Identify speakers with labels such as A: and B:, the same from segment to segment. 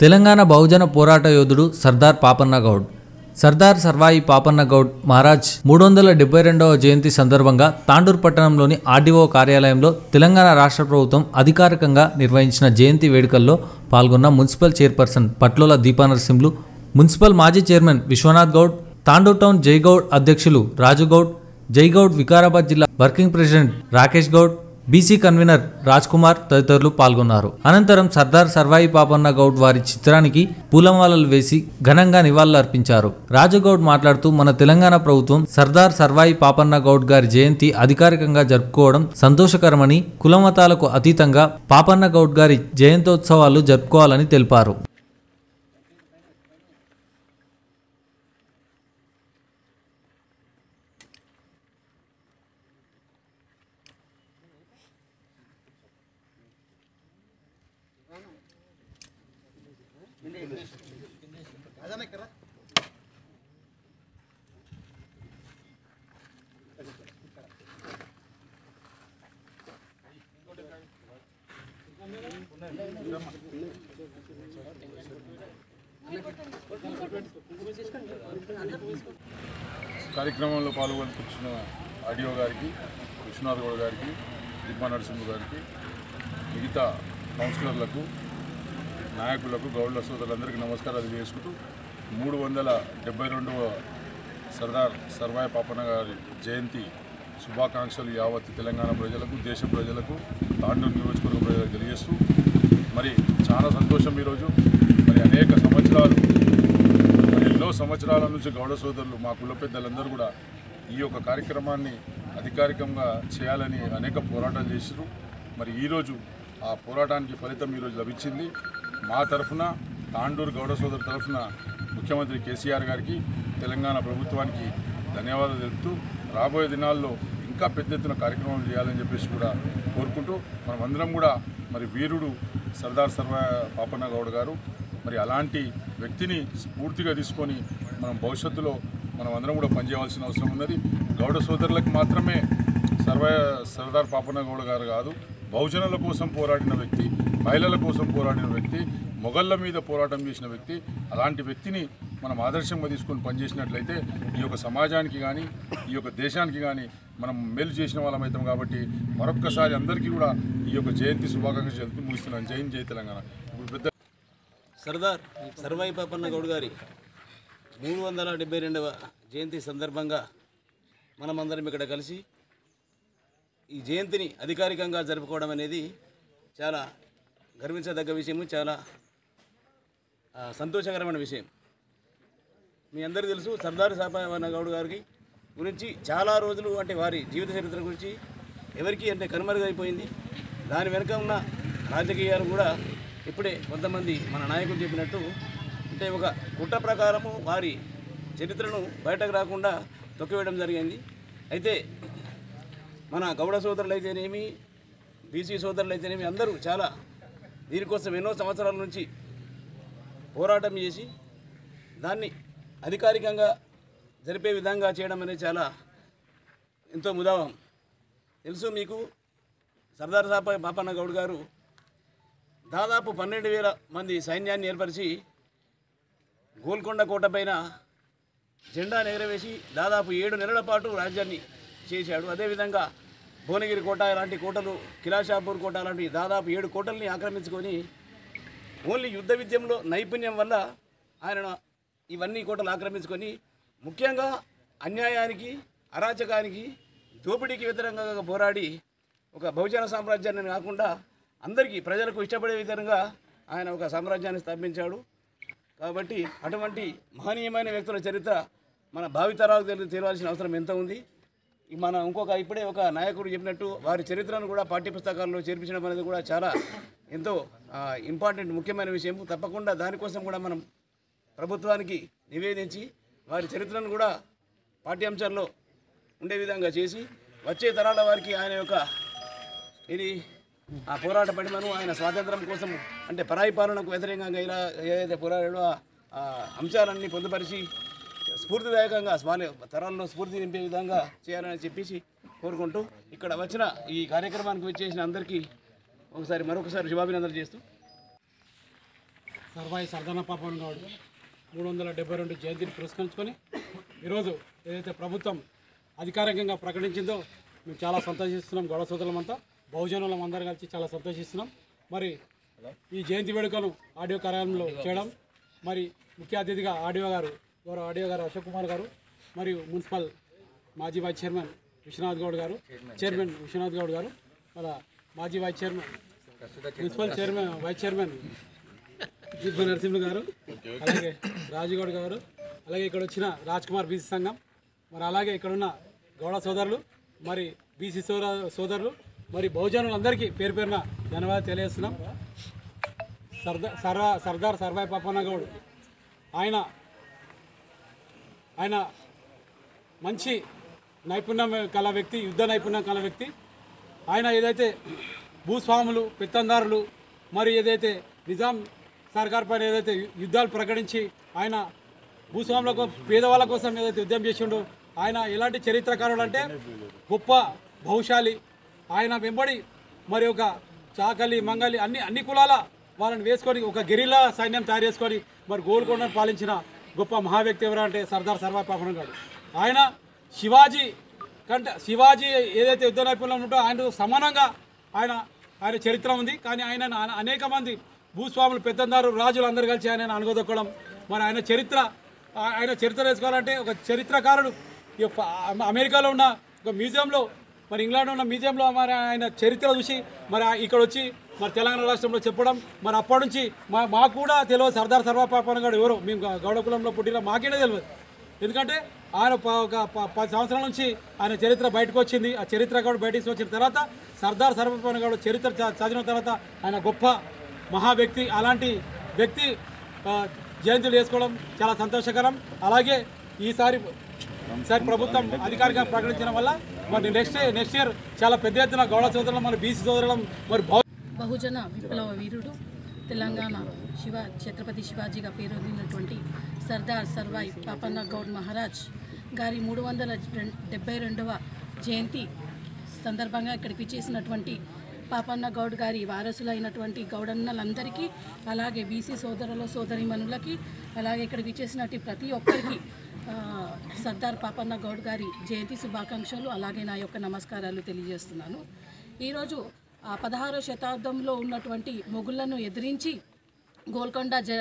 A: తెలంగాణ బహుజన పోరాట యోధుడు సర్దార్ పాపన్న గౌడ్ సర్దార్ సర్వాయి పాపన్న గౌడ్ మహారాజ్ మూడు వందల డెబ్బై రెండవ జయంతి సందర్భంగా తాండూర్ పట్టణంలోని ఆర్డీఓ కార్యాలయంలో తెలంగాణ రాష్ట్ర ప్రభుత్వం అధికారికంగా నిర్వహించిన జయంతి వేడుకల్లో పాల్గొన్న municipal chairperson Patlola Deepanarasimhulu municipal మాజీ చైర్మన్ విశ్వనాథ్ గౌడ్ తాండూర్ టౌన్ జైగౌడ్ అధ్యక్షులు రాజుగౌడ్ జైగౌడ్ వికారాబాద్ జిల్లా working president Rakesh Goud BC convener Raj Kumar తదితరులు పాల్గొన్నారు. అనంతరం సర్దార్ సర్వాయి పాపన్న గౌడ్ వారి చిత్రానికి పూలమాలలు వేసి ఘనంగా నివాళులర్పించారు. రాజగౌడ్ మాట్లాడుతూ మన తెలంగాణ ప్రభుత్వం సర్దార్ సర్వాయి పాపన్న గౌడ్ గారి జయంతి అధికారికంగా జరుపుకోవడం సంతోషకరమని కులమతాలకు అతీతంగా పాపన్న గౌడ్ గారి జయంతోత్సవాలు జరుపుకోవాలని తెలిపారు.
B: కార్యక్రమంలో పాల్గొనుకొచ్చిన ఆడియో గారికి విశ్వనాథ్ గౌడ్ గారికి దిబ్బా నరసింహ గారికి మిగతా కౌన్సిలర్లకు నాయకులకు గౌడ్ల సోదరులందరికీ నమస్కారాలు చేసుకుంటూ మూడు వందల డెబ్బై రెండవ సర్దార్ సర్వాయ పాపన్న గారి జయంతి శుభాకాంక్షలు యావత్ తెలంగాణ ప్రజలకు దేశ ప్రజలకు తాండూరు నియోజకవర్గ ప్రజలకు తెలియజేస్తూ సంతోషం ఈరోజు. మరి అనేక సంవత్సరాలు ఎన్నో సంవత్సరాల నుంచి గౌడ సోదరులు మా కుల పెద్దలందరూ కూడా ఈ యొక్క కార్యక్రమాన్ని అధికారికంగా చేయాలని అనేక పోరాటాలు చేశారు మరి ఈరోజు ఆ పోరాటానికి ఫలితం ఈరోజు లభించింది. మా తరఫున తాండూరు గౌడ సోదరు తరఫున ముఖ్యమంత్రి కేసీఆర్ గారికి తెలంగాణ ప్రభుత్వానికి ధన్యవాదాలు తెలుపుతూ రాబోయే దినాల్లో ఇంకా పెద్ద ఎత్తున కార్యక్రమాలు చేయాలని చెప్పేసి కూడా కోరుకుంటూ మనం అందరం కూడా మరి వీరుడు సర్దార్ సర్వ పాపన్న గౌడ్ గారు. మరి అలాంటి వ్యక్తిని స్ఫూర్తిగా తీసుకొని మనం భవిష్యత్తులో మనం అందరం కూడా పనిచేయవలసిన అవసరం ఉన్నది. గౌడ సోదరులకు మాత్రమే సర్వ సర్దార్ పాపన్న గౌడ గారు కాదు బహుజనుల కోసం పోరాడిన వ్యక్తి మహిళల కోసం పోరాడిన వ్యక్తి మొఘళ్ళ మీద పోరాటం చేసిన వ్యక్తి అలాంటి వ్యక్తిని మనం ఆదర్శంగా తీసుకొని పనిచేసినట్లయితే ఈ యొక్క సమాజానికి కానీ ఈ యొక్క దేశానికి కానీ మనం మేలు చేసిన వాళ్ళం అవుతాం కాబట్టి మరొక్కసారి అందరికీ కూడా ఈ యొక్క జయంతి శుభాకాంక్షలు తెలుపుతూ ముగిస్తున్నాను. జై జై తెలంగాణ. ఇప్పుడు పెద్ద
C: సర్దార్ సర్వాయి పాపన్న గౌడ్ గారి మూడు వందల డెబ్బై రెండవ జయంతి సందర్భంగా మనమందరం ఇక్కడ కలిసి ఈ జయంతిని అధికారికంగా జరుపుకోవడం అనేది చాలా గర్వించదగ్గ విషయము చాలా సంతోషకరమైన విషయం. మీ అందరికీ తెలుసు సర్దార్ సాపన్న గౌడ్ గారికి గురించి చాలా రోజులు అంటే వారి జీవిత చరిత్ర గురించి ఎవరికి అంటే కనుమరుగైపోయింది. దాని వెనుక ఉన్న రాజకీయాలు కూడా ఇప్పుడే కొంతమంది మన నాయకులు చెప్పినట్టు అంటే ఒక కుట్ర ప్రకారము వారి చరిత్రను బయటకు రాకుండా తొక్కివేయడం జరిగింది. అయితే మన గౌడ సోదరులు అయితేనేమి బీసీ సోదరులు అయితేనేమి అందరూ చాలా దీనికోసం ఎన్నో సంవత్సరాల నుంచి పోరాటం చేసి దాన్ని అధికారికంగా జరిపే విధంగా చేయడం అనేది చాలా ఎంతో ముదావం. తెలుసు మీకు సర్దార్ సాప పాపన్న గౌడ్ గారు దాదాపు పన్నెండు వేల మంది సైన్యాన్ని ఏర్పరిచి గోల్కొండ కోట పైన జెండా ఎగరవేసి దాదాపు ఏడు నెలల పాటు రాజ్యాన్ని చేశాడు. అదేవిధంగా భువనగిరి కోట ఇలాంటి కోటలు కిలాషాపూర్ కోట లాంటి దాదాపు ఏడు కోటల్ని ఆక్రమించుకొని ఓన్లీ యుద్ధ విద్యంలో నైపుణ్యం వల్ల ఆయన ఇవన్నీ కోటలు ఆక్రమించుకొని ముఖ్యంగా అన్యాయానికి అరాచకానికి దోపిడీకి వ్యతిరేకంగా పోరాడి ఒక బహుజన సామ్రాజ్యాన్ని కాకుండా అందరికీ ప్రజలకు ఇష్టపడే విధంగా ఆయన ఒక సామ్రాజ్యాన్ని స్థాపించాడు. కాబట్టి అటువంటి మహనీయమైన వ్యక్తుల చరిత్ర మన భావితరాలకు తెలి తెలియాల్సిన అవసరం ఎంత ఉంది? మన ఇంకొక ఇప్పుడే ఒక నాయకుడు చెప్పినట్టు వారి చరిత్రను కూడా పాఠ్యపుస్తకాల్లో చేర్పించడం అనేది కూడా చాలా ఎంతో ఇంపార్టెంట్ ముఖ్యమైన విషయం తప్పకుండా దానికోసం కూడా మనం ప్రభుత్వానికి నివేదించి వారి చరిత్రను కూడా పాఠ్యాంశాల్లో ఉండే విధంగా చేసి వచ్చే తరాల వారికి ఆయన యొక్క ఇది ఆ పోరాట పడిమను ఆయన స్వాతంత్రం కోసం అంటే పరాయి పాలనకు వ్యతిరేకంగా ఇలా ఏదైతే పోరాడాడో ఆ- అంశాలన్నీ పొందుపరిచి స్ఫూర్తిదాయకంగా స్వామి తరాల్లో స్ఫూర్తి నింపే విధంగా చేయాలని చెప్పేసి కోరుకుంటూ ఇక్కడ వచ్చిన ఈ కార్యక్రమానికి వచ్చేసిన అందరికీ ఒకసారి మరొకసారి శుభాభినందనలు చేస్తూ.
D: సర్వాయి సర్దన పాపన్ గౌడ్. మూడు వందల డెబ్బై రెండు జయంతిని పురస్కరించుకొని ఈరోజు ఏదైతే ప్రభుత్వం అధికారికంగా ప్రకటించిందో మేము చాలా సంతోషిస్తున్నాం గౌడ సోదరులమంతా బహుజనులం అందరం కలిసి చాలా సంతోషిస్తున్నాం. మరి ఈ జయంతి వేడుకను ఆడియో కార్యాలయంలో చేయడం మరి ముఖ్య అతిథిగా ఆడియో గారు గౌరవ ఆడియో గారు అశోక్ కుమార్ గారు మరియు మున్సిపల్ మాజీ వైస్ చైర్మన్ విశ్వనాథ్ గౌడ్ గారు చైర్మన్ విశ్వనాథ్ గౌడ్ గారు వాళ్ళ మాజీ vice chairman municipal chairman vice chairman Dibba Narasimha గారు అలాగే రాజుగౌడ్ గారు అలాగే ఇక్కడ వచ్చిన రాజ్ కుమార్ బీసీ సంఘం మరి అలాగే ఇక్కడ ఉన్న గౌడ సోదరులు మరి బీసీ సోద సోదరులు మరి బహుజనులందరికీ పేరు పేరున ధన్యవాదాలు తెలియజేస్తున్నాం. సర్దార్ సర్వ సర్దార్ సర్వాయి పాపన్న గౌడ్ ఆయన ఆయన మంచి నైపుణ్యం కల వ్యక్తి యుద్ధ నైపుణ్యం కల వ్యక్తి. ఆయన ఏదైతే భూస్వాములు పెత్తందారులు మరి ఏదైతే నిజాం సర్కార్ పైన ఏదైతే యుద్ధాలు ప్రకటించి ఆయన భూస్వాముల కోసం పేదవాళ్ళ కోసం ఏదైతే యుద్ధం చేసిండో ఆయన ఎలాంటి చరిత్రకారుడు అంటే గొప్ప బహుశాలి. ఆయన వెంబడి మరి ఒక చాకలి మంగలి అన్ని అన్ని కులాల వాళ్ళని వేసుకొని ఒక గెరిలా సైన్యం తయారు చేసుకొని మరి గోల్కొండను పాలించిన గొప్ప మహావ్యక్తి ఎవరంటే సర్దార్ సర్వాయి గారు. ఆయన శివాజీ కంటే శివాజీ ఏదైతే యుద్ధ నైపుణ్యం ఉంటో ఆయనతో సమానంగా ఆయన ఆయన చరిత్ర ఉంది. కానీ ఆయన అనేక మంది భూస్వాములు పెద్దందారు రాజులు అందరు కలిసి ఆయన అనుగదొక్కడం. మరి ఆయన చరిత్ర ఆయన చరిత్ర వేసుకోవాలంటే ఒక చరిత్రకారుడు. అమెరికాలో ఉన్న ఒక మ్యూజియంలో మరి ఇంగ్లాండ్లో ఉన్న మ్యూజియంలో మరి ఆయన చరిత్ర చూసి మరి ఇక్కడ వచ్చి మరి తెలంగాణ రాష్ట్రంలో చెప్పడం. మరి అప్పటి నుంచి మా మాకు కూడా తెలియదు సర్దార్ సర్వపాపన గారు ఎవరు. మేము గ- గౌడ కులంలో పుట్టిన మాకేనే తెలియదు. ఎందుకంటే ఆయన ప- ఒక ప- పది సంవత్సరాల నుంచి ఆయన చరిత్ర బయటకు వచ్చింది. ఆ చరిత్ర కూడా బయటకు వచ్చిన తర్వాత సర్దార్ సర్వపాపన గారు చరిత్ర చదివిన తర్వాత ఆయన గొప్ప మహా వ్యక్తి అలాంటి వ్యక్తి జయంతులు చేసుకోవడం చాలా సంతోషకరం. అలాగే ఈసారి సార్ ప్రభుత్వం అధికారికంగా ప్రకటించడం వల్ల మరి నెక్స్ట్ నెక్స్ట్ ఇయర్ చాలా పెద్ద ఎత్తున గౌడ సోదరులు మరి బీసీ సోదరులం మరి
E: బహుజన విప్లవ వీరుడు తెలంగాణ శివ ఛత్రపతి శివాజీగా పేరొందినటువంటి సర్దార్ సర్వాయి పాపన్న గౌడ్ మహారాజ్ గారి మూడు వందల డెబ్బై రెండవ జయంతి సందర్భంగా ఇక్కడికి చేసినటువంటి పాపన్న గౌడ్ గారి వారసులైనటువంటి గౌడన్నలందరికీ అలాగే బీసీ సోదరుల సోదరిమనులకి అలాగే ఇక్కడికి చేసినట్టు ప్రతి ఒక్కరికి సర్దార్ పాపన్న గౌడ్ గారి జయంతి శుభాకాంక్షలు అలాగే నా యొక్క నమస్కారాలు తెలియజేస్తున్నాను. ఈరోజు పదహారో శతాబ్దంలో ఉన్నటువంటి మొగుళ్ళను ఎదిరించి గోల్కొండ జ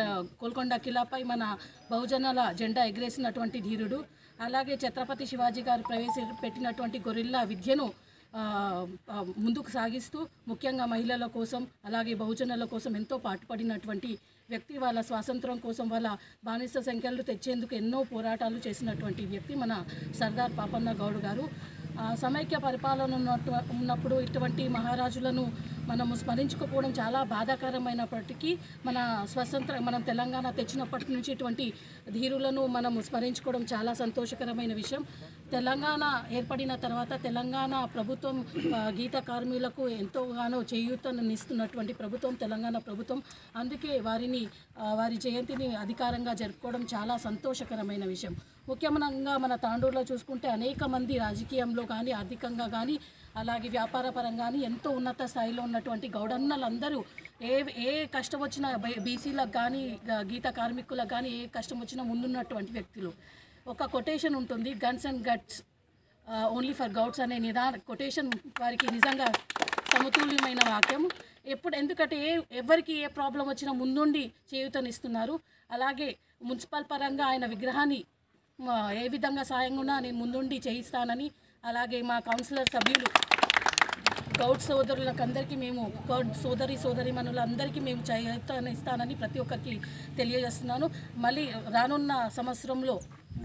E: గోల్కొండ కిలాపై మన బహుజనాల జెండా ఎగరేసినటువంటి ధీరుడు అలాగే ఛత్రపతి శివాజీ గారు ప్రవేశపెట్టినటువంటి గొరిల్లా విద్యను ముందుకు సాగిస్తూ ముఖ్యంగా మహిళల కోసం అలాగే బహుజనుల కోసం ఎంతో పాటుపడినటువంటి వ్యక్తి వాళ్ళ స్వాతంత్రం కోసం వాళ్ళ బానిస సంఖ్యలు తెచ్చేందుకు ఎన్నో పోరాటాలు చేసినటువంటి వ్యక్తి మన సర్దార్ పాపన్న గౌడ్ గారు. సమైక్య పరిపాలన ఉన్నట్టు ఉన్నప్పుడు ఇటువంటి మహారాజులను మనము స్మరించుకోకపోవడం చాలా బాధాకరమైనప్పటికీ మన స్వతంత్ర మనం తెలంగాణ తెచ్చినప్పటి నుంచి ఇటువంటి ధీరులను మనము స్మరించుకోవడం చాలా సంతోషకరమైన విషయం. తెలంగాణ ఏర్పడిన తర్వాత తెలంగాణ ప్రభుత్వం గీత కార్మికులకు ఎంతోగానో చేయూతనిస్తున్నటువంటి ప్రభుత్వం తెలంగాణ ప్రభుత్వం. అందుకే వారిని వారి జయంతిని అధికారంగా జరుపుకోవడం చాలా సంతోషకరమైన విషయం. ముఖ్యంగా మన తాండూరులో చూసుకుంటే అనేక మంది రాజకీయంలో కానీ ఆర్థికంగా కానీ అలాగే వ్యాపార పరంగా ఎంతో ఉన్నత స్థాయిలో ఉన్నటువంటి గౌడన్నలందరూ ఏ ఏ కష్టం వచ్చినా బై- బీసీలకు కానీ గీత కార్మికులకు కానీ ఏ కష్టం వచ్చినా ముందున్నటువంటి వ్యక్తులు. ఒక కొటేషన్ ఉంటుంది guns and guts only for Gouds అనే నిదాన కొటేషన్ వారికి నిజంగా సమతుల్యమైన వాక్యం. ఎప్పుడు ఎందుకంటే ఏ ఎవరికి ఏ ప్రాబ్లం వచ్చినా ముందుండి చేయూతనిస్తున్నారు. అలాగే మున్సిపల్ పరంగా ఆయన విగ్రహాన్ని ఏ విధంగా సాయంగా ఉన్నా నేను ముందుండి చేయిస్తానని అలాగే మా కౌన్సిలర్ సభ్యులు గౌడ్ సోదరులకు అందరికీ మేము గౌడ్ సోదరి సోదరి మనులందరికీ మేము చేయూతని ఇస్తానని ప్రతి ఒక్కరికి తెలియజేస్తున్నాను. మళ్ళీ రానున్న సంవత్సరంలో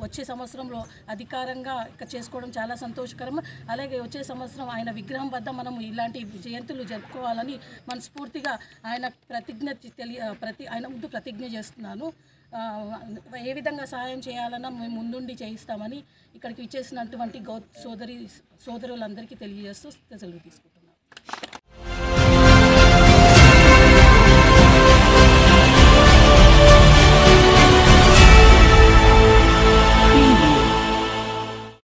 E: వచ్చే సంవత్సరంలో అధికారంగా ఇక్కడ చేసుకోవడం చాలా సంతోషకరం. అలాగే వచ్చే సంవత్సరం ఆయన విగ్రహం వద్ద మనం ఇలాంటి జయంతులు జరుపుకోవాలని మనస్ఫూర్తిగా ఆయన ప్రతిజ్ఞ తెలియ ప్రతి ఆయన ముందు ప్రతిజ్ఞ చేస్తున్నాను. ఏ విధంగా సహాయం చేయాలన్నా మేము ముందుండి చేయిస్తామని ఇక్కడికి ఇచ్చేసినటువంటి గౌ సోదరి సోదరులందరికీ తెలియజేస్తూ సెలవు తీసుకుంటాం